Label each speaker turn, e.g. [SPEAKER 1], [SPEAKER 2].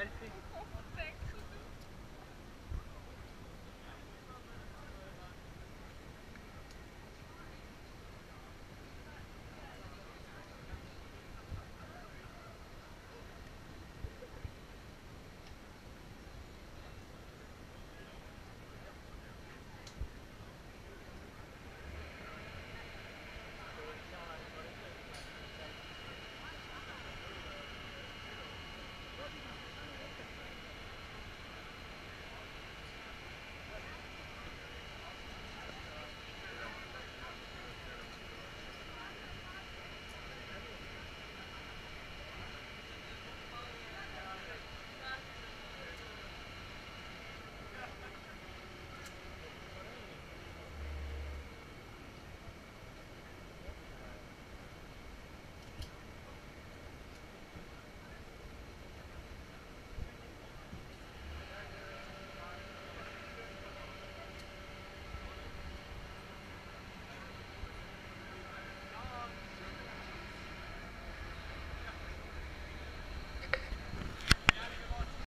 [SPEAKER 1] selfie.